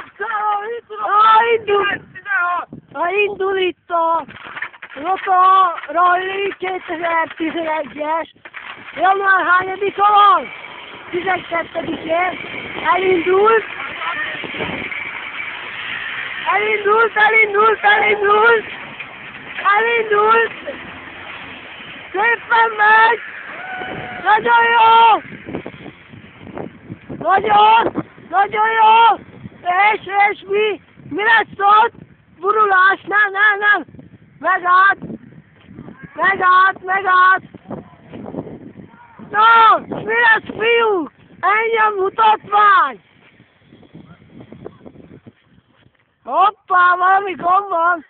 Ah, indul! Ah, indul itt a Rota Rally 2011-es. Január hányadika van? 12-én. Elindult. Elindult, elindult, elindult. Elindult. Szépen megy. Nagyon jó. Nagyon, nagyon jó. És, és mi? Mi lesz ott? Burulás? Nem, nem, nem. Megállt. Megállt, megállt. No, mi lesz fiú? Ennyi a mutatvány. Hoppá, valami gond van.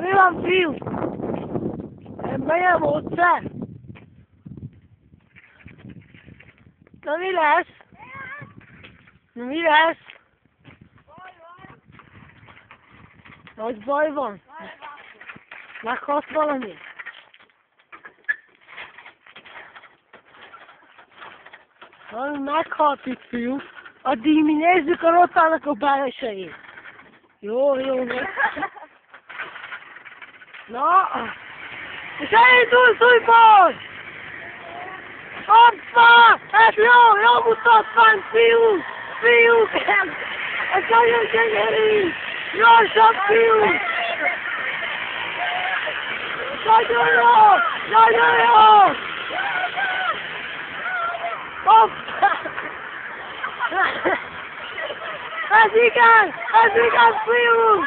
Mi van fiú? A módszer? Na mi lesz? Na mi lesz? Nagy baj van? Meghalsz valami? Valami meghalt itt, fiú. Addig mi nézzük a rotának a belsejét. Jó, jó, meg. Na, és elindulsz újból! Hoppá! Ez jó, jó mutatvány, fiú! Fiú! Ez nagyon gyönyörű! Gyorsabb, fiú! Nagyon jó! Nagyon jó! Hoppá! Ez igen! Ez igen, fiú!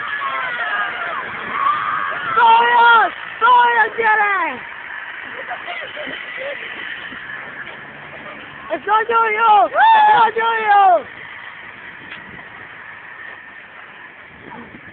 Szóljon! Szóljon, gyerek! Ez nagyon jó! Ez nagyon jó!